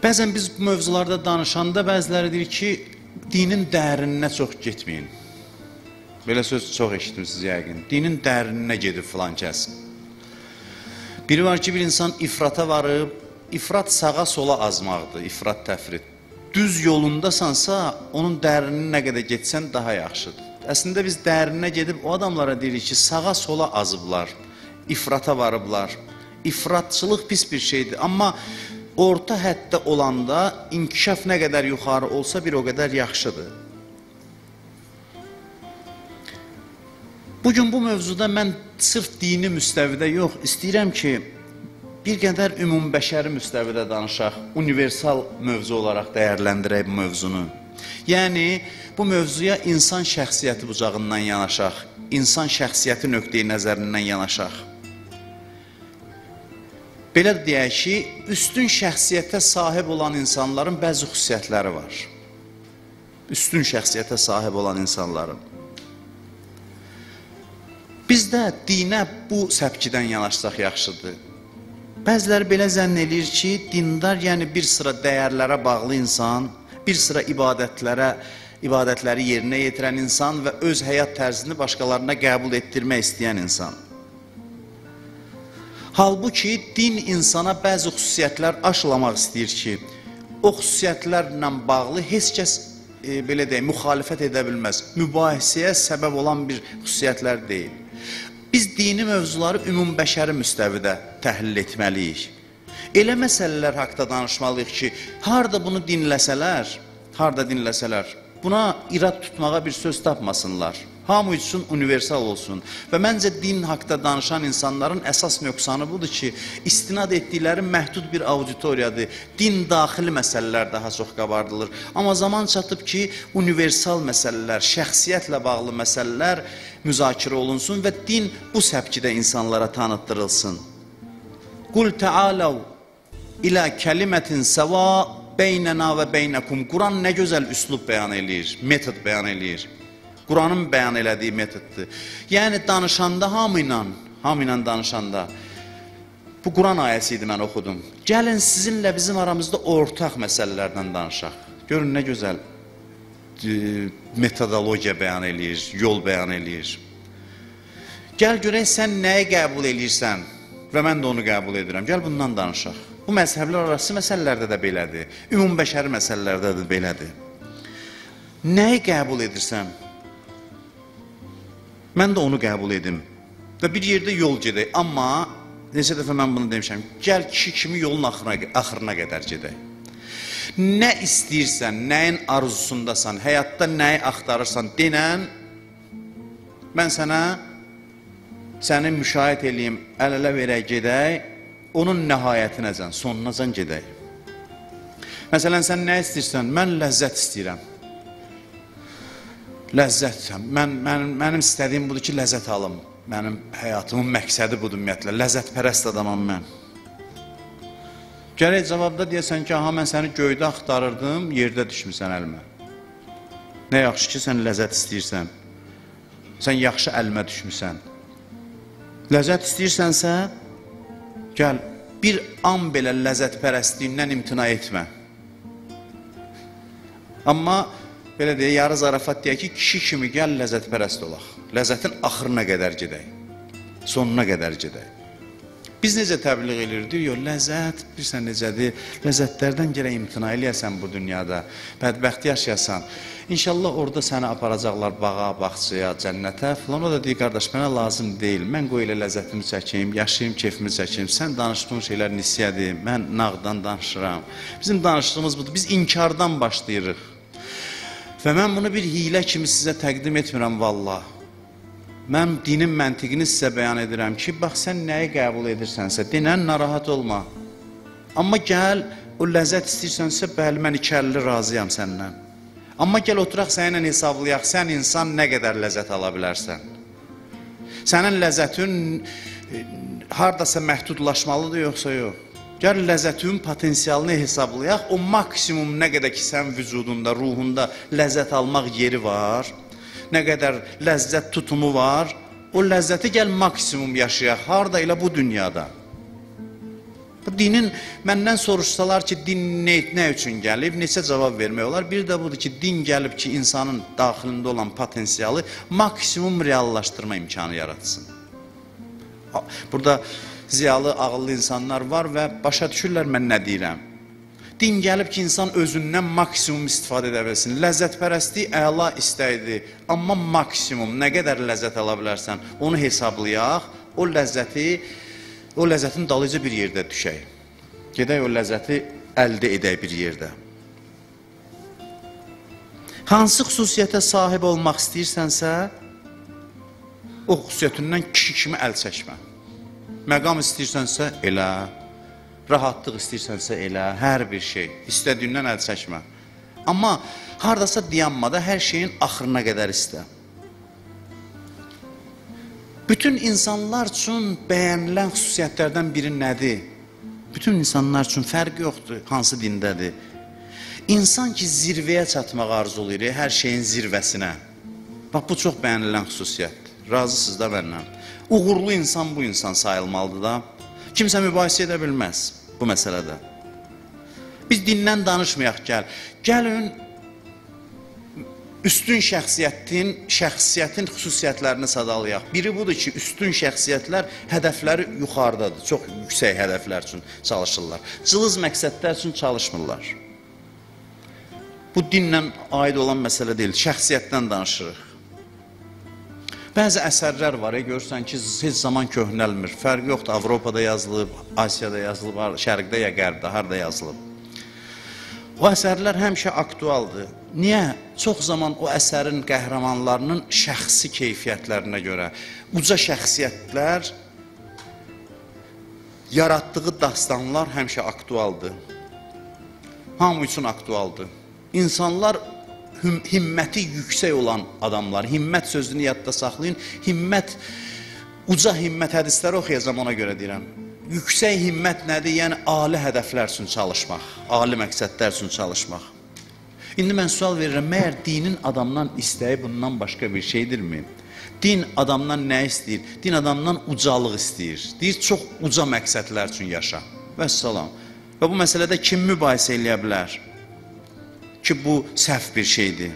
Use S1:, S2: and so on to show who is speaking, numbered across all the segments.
S1: Bəzən biz bu mövzularda danışanda bəziləri deyir ki, dinin dərininə çox getməyin. Belə söz çox eşitmisiniz yəqin. Dinin dərininə gedib filan kəs. Biri var ki, bir insan ifrata varıb, ifrat sağa sola azmaqdır, ifrat təfrid. Düz yolundasansa, onun dərinini nə qədər getsən daha yaxşıdır. Əslində biz dərininə gedib o adamlara deyirik ki, sağa sola azıblar, ifrata varıblar. İfratçılıq pis bir şeydir, amma orta həddə olanda inkişaf nə qədər yuxarı olsa bir o qədər yaxşıdır. Bugün bu mövzuda mən sırf dini müstəvidə yox, istəyirəm ki, bir qədər ümumbəşəri müstəvidə danışaq, universal mövzu olaraq dəyərləndirək bu mövzunu. Yəni, bu mövzuya insan şəxsiyyəti bucağından yanaşaq, insan şəxsiyyəti nöqteyi nəzərindən yanaşaq. Belə deyək ki, üstün şəxsiyyətə sahib olan insanların bəzi xüsusiyyətləri var. Üstün şəxsiyyətə sahib olan insanların. Biz də dinə bu səpkidən yanaşsaq yaxşıdır. Bəziləri belə zənn eləyir ki, dindar yəni bir sıra dəyərlərə bağlı insan, bir sıra ibadətlərə, ibadətləri yerinə yetirən insan və öz həyat tərzini başqalarına qəbul etdirmək istəyən insan. Halbuki din insana bəzi xüsusiyyətlər aşılamaq istəyir ki, o xüsusiyyətlərlə bağlı heç kəs e, belə deyək, müxalifət edə bilməz. Mübahisəyə səbəb olan bir xüsusiyyətlər deyil. Biz dini mövzuları ümumbəşəri müstəvidə təhlil etməliyik. Elə məsələlər haqda danışmalıyıq ki, harda bunu dinləsələr, harda dinləsələr, buna irad tutmağa bir söz tapmasınlar. Hamı üçün universal olsun. Və məncə din haqda danışan insanların əsas nöqsanı budur ki, istinad etdikləri məhdud bir auditoriyadır. Din daxili məsələlər daha çox qabardılır. Amma zaman çatıb ki, universal məsələlər, şəxsiyyətlə bağlı məsələlər müzakirə olunsun və din bu səpkidə insanlara tanıtdırılsın. Qul təalav ilə kəlimətin səva beynəna və beynəkum. Quran nə gözəl üslub bəyan eləyir, metod bəyan eləyir. Quranın bəyan elədiyi metoddur. Yəni danışanda hamı ilə, hamı ilə danışanda bu Quran ayəsi idi mən oxudum. Gəlin sizinlə bizim aramızda ortaq məsələlərdən danışaq. Görün nə gözəl e, metodologiya bəyan eləyir, yol bəyan eləyir. Gəl görək sən nəyi qəbul eləyirsən və mən də onu qəbul edirəm. Gəl bundan danışaq. Bu məzhəblər arası məsələlərdə də belədir. Ümumbəşəri məsələlərdə də belədir. Nəyi qəbul edirsən? Mən də onu qəbul edim. Və bir yerdə yol gedək. Amma neçə dəfə mən bunu demişəm. Gəl kişi kimi yolun axırına, axırına qədər gedək. Nə istəyirsən, nəyin arzusundasan, həyatda nəyi axtarırsan denən, mən sənə səni müşahidə eləyim, əl-ələ verək gedək, onun nəhayətinəcən, sonunacan gedək. Məsələn, sən nə istəyirsən? Mən ləzzət istəyirəm ləzzətsən. Mən, mənim, mənim istədiyim budur ki, ləzzət alım. Mənim həyatımın məqsədi budur ümumiyyətlə. Ləzzətpərəst adamam mən. Gərək cavabda deyəsən ki, aha mən səni göydə axtarırdım, yerdə düşmüsən əlimə. Nə yaxşı ki, sən ləzzət istəyirsən. Sən yaxşı əlimə düşmüsən. Ləzzət istəyirsənsə, gəl, bir an belə ləzzətpərəstliyindən imtina etmə. Amma belə deyə, yarı zarafat deyək ki, kişi kimi gəl ləzzətpərəst olaq. Ləzzətin axırına qədər gedək, sonuna qədər gedək. Biz necə təbliğ elirdik? Yox, ləzzət, bilirsən necədir? Ləzzətlərdən gərək imtina eləyəsən bu dünyada, bədbəxti yaşayasan. İnşallah orada səni aparacaqlar bağa, baxçıya, cənnətə filan. O da deyir, qardaş, mənə lazım deyil. Mən qoy elə ləzzətimi çəkeyim, yaşayım, keyfimi çəkeyim. Sən danışdığın şeylər nisiyədir, mən nağdan danışıram. Bizim danışdığımız budur. Biz inkardan başlayırıq. Və mən bunu bir hilə kimi sizə təqdim etmirəm vallah. Mən dinin məntiqini sizə bəyan edirəm ki, bax sən nəyi qəbul edirsənsə, dinən narahat olma. Amma gəl, o ləzzət istəyirsənsə, bəli, mən iki əlli razıyam səndən. Amma gəl oturaq səninlə hesablayaq, sən insan nə qədər ləzzət ala bilərsən. Sənin ləzzətin e, hardasa məhdudlaşmalıdır, yoxsa yox? Gəl ləzzətin potensialını hesablayaq. O maksimum nə qədər ki sən vücudunda, ruhunda ləzzət almaq yeri var, nə qədər ləzzət tutumu var, o ləzzəti gəl maksimum yaşayaq. Harda elə bu dünyada. Dinin məndən soruşsalar ki, din nə, nə üçün gəlib, neçə cavab vermək olar? Bir də budur ki, din gəlib ki, insanın daxilində olan potensialı maksimum reallaşdırma imkanı yaratsın. Burada ziyalı, ağıllı insanlar var və başa düşürlər mən nə deyirəm. Din gəlib ki, insan özündən maksimum istifadə edə bilsin. Ləzzətpərəstlik əla istəkdir, amma maksimum nə qədər ləzzət ala bilərsən, onu hesablayaq, o ləzzəti o ləzzətin dalıcı bir yerdə düşək. Gedək o ləzzəti əldə edək bir yerdə. Hansı xüsusiyyətə sahib olmaq istəyirsənsə, o xüsusiyyətindən kişi kimi əl çəkmə. Məqam istəyirsənsə elə, rahatlıq istəyirsənsə elə, hər bir şey. İstədiyindən əl çəkmə. Amma hardasa dayanmada hər şeyin axırına qədər istə. Bütün insanlar üçün bəyənilən xüsusiyyətlərdən biri nədir? Bütün insanlar üçün fərqi yoxdur, hansı dindədir. İnsan ki, zirvəyə çatmaq arzulayır, hər şeyin zirvəsinə. Bax, bu çox bəyənilən xüsusiyyətdir. Razısınız da məndən. Uğurlu insan bu insan sayılmalıdır da. Kimsə mübahisə edə bilməz bu məsələdə. Biz dindən danışmayaq, gəl. Gəlin, üstün şəxsiyyətin, şəxsiyyətin xüsusiyyətlərini sadalayaq. Biri budur ki, üstün şəxsiyyətlər hədəfləri yuxarıdadır. Çox yüksək hədəflər üçün çalışırlar. Cılız məqsədlər üçün çalışmırlar. Bu dinlə aid olan məsələ deyil, şəxsiyyətdən danışırıq. Bəzi əsərlər var, e, görürsən ki, heç zaman köhnəlmir. Fərqi yoxdur, Avropada yazılıb, Asiyada yazılıb, Şərqdə ya Qərbdə, harada yazılıb. O əsərlər həmişə aktualdır. Niyə? Çox zaman o əsərin qəhrəmanlarının şəxsi keyfiyyətlərinə görə uca şəxsiyyətlər yaratdığı dastanlar həmişə aktualdır. Hamı üçün aktualdır. İnsanlar himməti yüksək olan adamlar, himmət sözünü yadda saxlayın. Himmət uca himmət hədisləri oxuyacağam ona görə deyirəm. Yüksək himmət nədir? Yəni ali hədəflər üçün çalışmaq, ali məqsədlər üçün çalışmaq. İndi mən sual verirəm, məyər dinin adamdan istəyi bundan başqa bir şeydirmi? Din adamdan nə istəyir? Din adamdan ucalıq istəyir. Deyir, çox uca məqsədlər üçün yaşa. Və salam. Və bu məsələdə kim mübahisə eləyə bilər ki, bu səhv bir şeydir?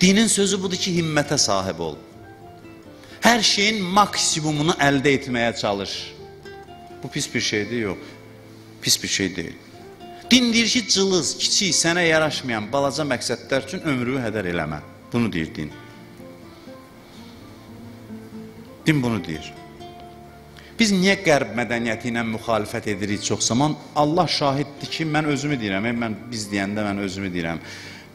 S1: Dinin sözü budur ki, himmətə sahib ol. Hər şeyin maksimumunu əldə etməyə çalış. Bu pis bir şeydir, yox. Pis bir şey deyil. Din deyir ki, cılız, kiçik, sənə yaraşmayan balaca məqsədlər üçün ömrünü hədər eləmə. Bunu deyir din. Din bunu deyir. Biz niyə qərb mədəniyyəti ilə müxalifət edirik çox zaman? Allah şahiddir ki, mən özümü deyirəm, mən biz deyəndə mən özümü deyirəm.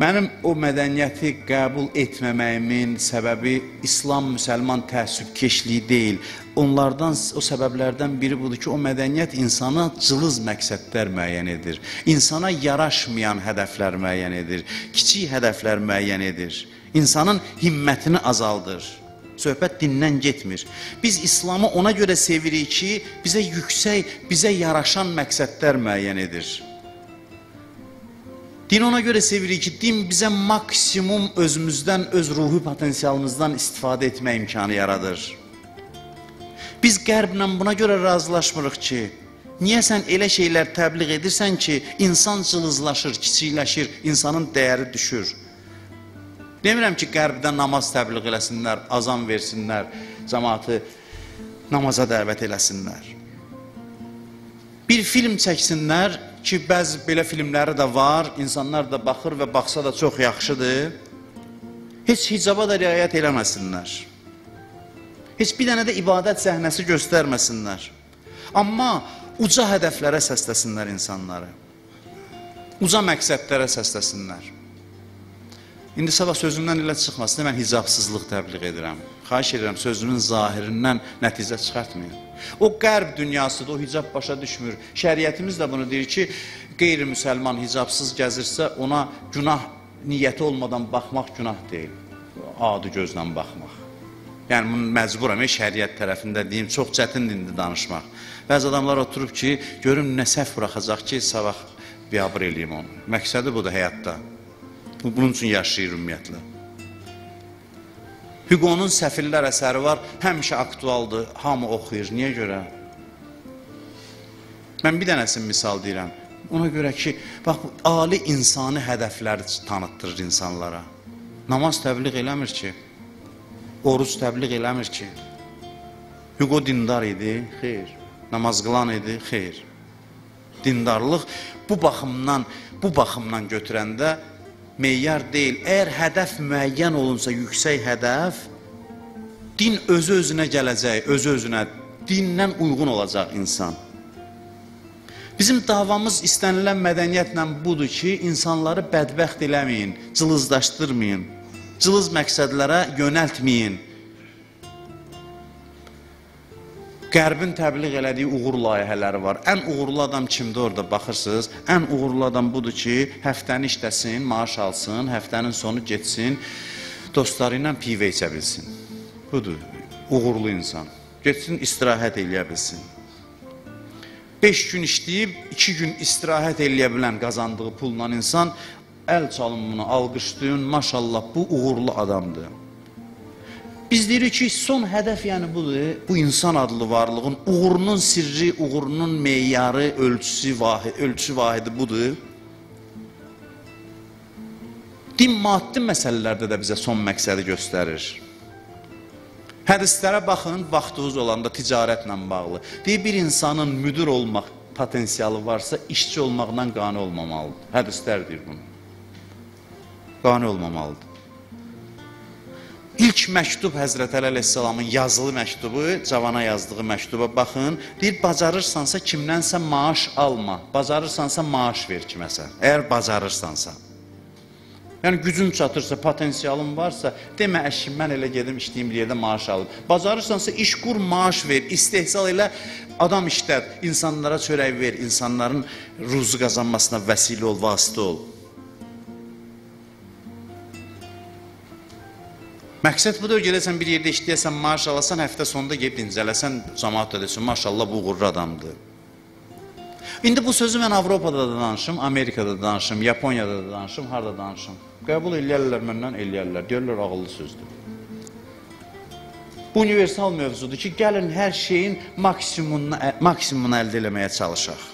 S1: Mənim o mədəniyyəti qəbul etməməyimin səbəbi İslam-müsəlman təəssübkeşliyi deyil. Onlardan, o səbəblərdən biri budur ki, o mədəniyyət insana cılız məqsədlər müəyyən edir. İnsana yaraşmayan hədəflər müəyyən edir. Kiçik hədəflər müəyyən edir. İnsanın himmətini azaldır. Söhbət dindən getmir. Biz İslamı ona görə sevirik ki, bizə yüksək, bizə yaraşan məqsədlər müəyyən edir. Din ona görə sevirik ki, din bizə maksimum özümüzdən, öz ruhi potensialımızdan istifadə etmə imkanı yaradır. Biz qərblə buna görə razılaşmırıq ki, niyə sən elə şeylər təbliğ edirsən ki, insan cılızlaşır, kiçikləşir, insanın dəyəri düşür. Demirəm ki, qərbdə namaz təbliğ eləsinlər, azan versinlər, cəmatı namaza dəvət eləsinlər. Bir film çəksinlər, ki, bəzi belə filmləri də var, insanlar da baxır və baxsa da çox yaxşıdır. Heç hicaba da riayət eləməsinlər. Heç bir dənə də ibadət səhnəsi göstərməsinlər. Amma uca hədəflərə səsləsinlər insanları. Uca məqsədlərə səsləsinlər. İndi sabah sözümdən elə çıxmasın, mən hicabsızlıq təbliğ edirəm. Xahiş edirəm, sözümün zahirindən nəticə çıxartmayın. O qərb dünyasıdır, o hicab başa düşmür. Şəriətimiz də bunu deyir ki, qeyri-müsəlman hicabsız gəzirsə, ona günah niyyəti olmadan baxmaq günah deyil. Adi gözlə baxmaq. Yəni, bunu məcburam, şəriət tərəfində deyim, çox çətindir indi danışmaq. Bəzi adamlar oturub ki, görüm nə səhv buraxacaq ki, sabah biabır eləyim onu. Məqsədi budur həyatda. Bu, bunun üçün yaşayır ümumiyyətlə. Hüqonun Səfillər əsəri var, həmişə aktualdır, hamı oxuyur. Niyə görə? Mən bir dənəsini misal deyirəm. Ona görə ki, bax ali insani hədəflər tanıtdırır insanlara. Namaz təbliğ eləmir ki. Oruc təbliğ eləmir ki. Hugo dindar idi? Xeyr. Namaz qılan idi? Xeyr. Dindarlıq bu baxımdan, bu baxımdan götürəndə meyyar deyil. Əgər hədəf müəyyən olunsa, yüksək hədəf, din özü özünə gələcək, özü özünə dindən uyğun olacaq insan. Bizim davamız istənilən mədəniyyətlə budur ki, insanları bədbəxt eləməyin, cılızdaşdırmayın, cılız məqsədlərə yönəltməyin. Qərbin təbliğ elədiyi uğur layihələri var. Ən uğurlu adam kimdir orada baxırsınız? Ən uğurlu adam budur ki, həftəni işləsin, maaş alsın, həftənin sonu getsin, dostları ilə pivə içə bilsin. Budur, uğurlu insan. Getsin, istirahət eləyə bilsin. 5 gün işləyib, 2 gün istirahət eləyə bilən qazandığı pulla insan əl çalın bunu, alqışlayın, maşallah bu uğurlu adamdır. Biz deyirik ki, son hədəf yəni budur, bu insan adlı varlığın uğurunun sirri, uğurunun meyarı, ölçüsü, vahid, ölçü vahidi budur. Din maddi məsələlərdə də bizə son məqsədi göstərir. Hədislərə baxın, vaxtınız olanda ticarətlə bağlı. Deyir, bir insanın müdür olmaq potensialı varsa, işçi olmaqdan qane olmamalıdır. Hədislər deyir bunu. Qane olmamalıdır. İlk məktub Həzrət Əli əleyhissalamın yazılı məktubu, cavana yazdığı məktuba baxın. Deyir, bacarırsansa kimdənsə maaş alma. Bacarırsansa maaş ver kiməsə. Əgər bacarırsansa. Yəni gücün çatırsa, potensialın varsa, demə əşim mən elə gedim işləyim bir yerdə maaş alım. Bacarırsansa iş qur, maaş ver, istehsal elə, adam işlət, insanlara çörək ver, insanların ruzu qazanmasına vəsilə ol, vasitə ol. Məqsəd budur, gedəsən bir yerdə işləyəsən, maaş alasan, həftə sonunda gedib dincələsən, cəmaat da desin, maşallah bu uğurlu adamdır. İndi bu sözü mən Avropada da danışım, Amerikada da danışım, Yaponiyada da danışım, harada danışım. Qəbul eləyərlər məndən, eləyərlər. Deyirlər, ağıllı sözdür. Bu universal mövzudur ki, gəlin hər şeyin maksimumunu, maksimumunu əldə eləməyə çalışaq.